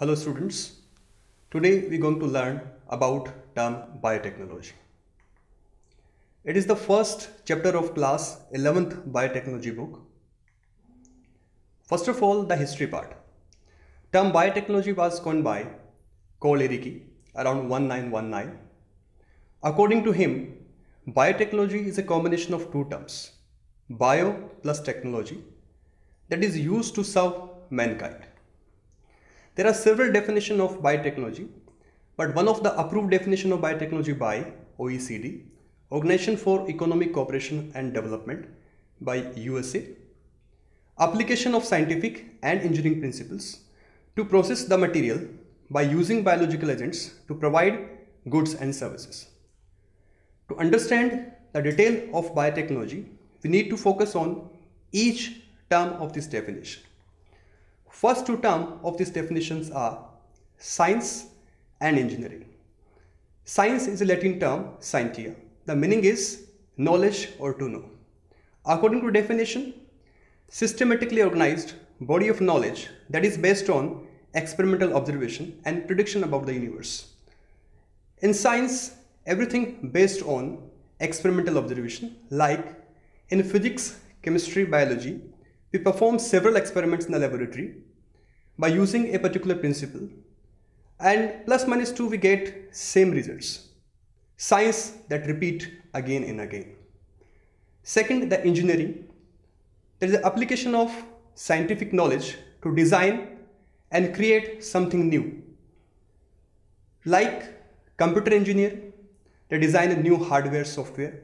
Hello students. Today we're going to learn about term biotechnology. It is the first chapter of class 11th biotechnology book. First of all, the history part. Term biotechnology was coined by Karl Ereky around 1919. According to him, biotechnology is a combination of two terms, bio plus technology, that is used to serve mankind. There are several definitions of biotechnology, but one of the approved definition of biotechnology by OECD, Organization for Economic Cooperation and Development by USA, application of scientific and engineering principles to process the material by using biological agents to provide goods and services. To understand the detail of biotechnology, we need to focus on each term of this definition. First two terms of these definitions are science and engineering. Science is a Latin term, scientia. The meaning is knowledge or to know. According to definition, systematically organized body of knowledge that is based on experimental observation and prediction about the universe. In science, everything based on experimental observation like in physics, chemistry, biology, we perform several experiments in the laboratory by using a particular principle and plus minus 2 we get same results. Science that repeat again and again. Second, the engineering. There is the application of scientific knowledge to design and create something new. Like computer engineer, they design a new hardware software.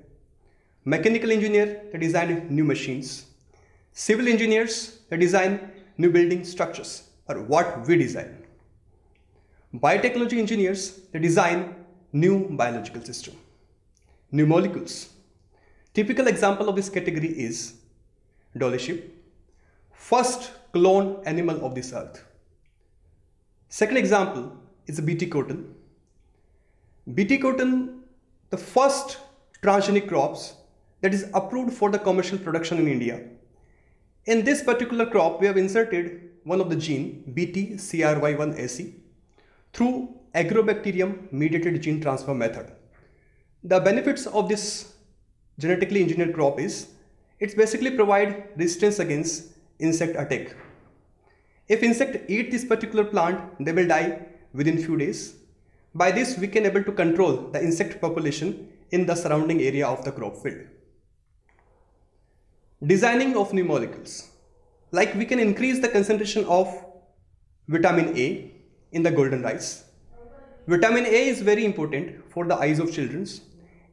Mechanical engineer, they design new machines. Civil engineers, they design new building structures or what we design. Biotechnology engineers, they design new biological system, new molecules. Typical example of this category is dolly sheep, first cloned animal of this earth. Second example is the BT cotton. BT cotton, the first transgenic crops that is approved for the commercial production in India. In this particular crop, we have inserted one of the gene BT-CRY1AC through agrobacterium mediated gene transfer method. The benefits of this genetically engineered crop is it basically provide resistance against insect attack. If insect eat this particular plant, they will die within few days. By this, we can able to control the insect population in the surrounding area of the crop field. Designing of new molecules like we can increase the concentration of vitamin A in the golden rice. Vitamin A is very important for the eyes of children.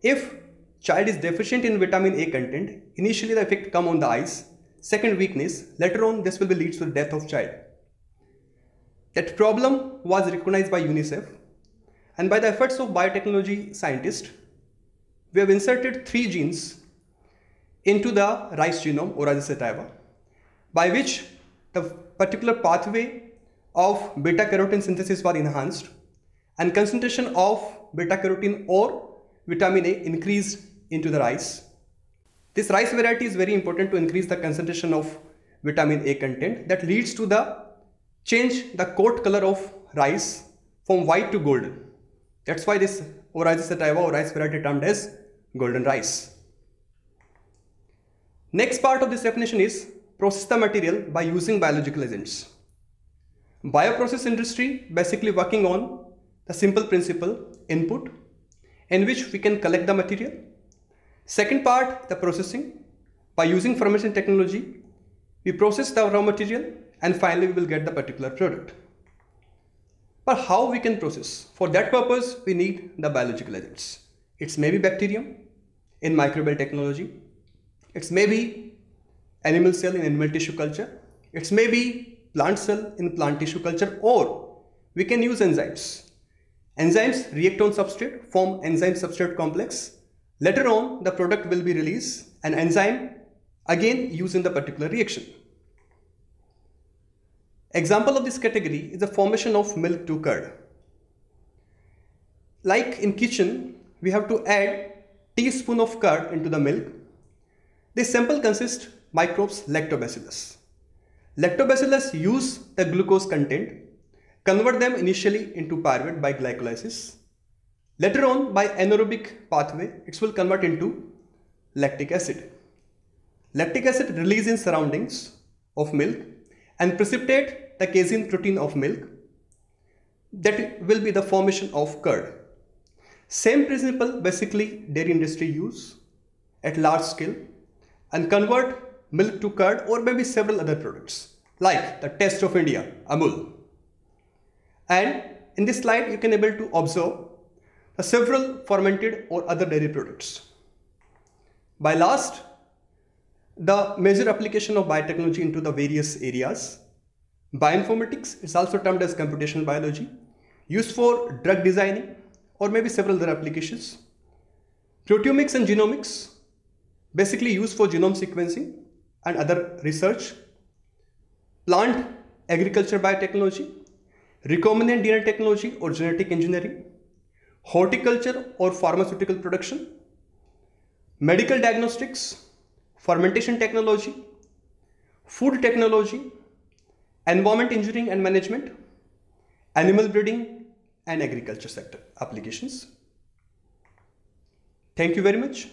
If child is deficient in vitamin A content, initially the effect come on the eyes. Second weakness, later on this will be leads to the death of child. That problem was recognized by UNICEF and by the efforts of biotechnology scientists, we have inserted three genes into the rice genome, Oryza sativa by which the particular pathway of beta carotene synthesis was enhanced and concentration of beta carotene or vitamin A increased into the rice. This rice variety is very important to increase the concentration of vitamin A content that leads to the change the coat color of rice from white to golden. That's why this Oryza sativa or rice variety termed as golden rice. Next part of this definition is process the material by using biological agents. Bioprocess industry basically working on the simple principle input in which we can collect the material. Second part the processing by using fermentation technology we process the raw material and finally we will get the particular product. But how we can process? For that purpose we need the biological agents. It's maybe bacterium in microbial technology. It's maybe animal cell in animal tissue culture. It's maybe plant cell in plant tissue culture or we can use enzymes. Enzymes react on substrate, form enzyme substrate complex. Later on, the product will be released and enzyme again used in the particular reaction. Example of this category is the formation of milk to curd. Like in kitchen, we have to add teaspoon of curd into the milk. This sample consists microbes lactobacillus. Lactobacillus use the glucose content convert them initially into pyruvate by glycolysis. Later on, by anaerobic pathway, it will convert into lactic acid. Lactic acid release in surroundings of milk and precipitate the casein protein of milk that will be the formation of curd. Same principle basically dairy industry use at large scale and convert milk to curd or maybe several other products like the taste of India, Amul. And in this slide you can able to observe the several fermented or other dairy products. By last, the major application of biotechnology into the various areas. Bioinformatics is also termed as computational biology, used for drug designing or maybe several other applications. Proteomics and genomics, basically used for genome sequencing and other research. Plant agriculture biotechnology, recombinant DNA technology or genetic engineering, horticulture or pharmaceutical production, medical diagnostics, fermentation technology, food technology, environment engineering and management, animal breeding and agriculture sector applications. Thank you very much.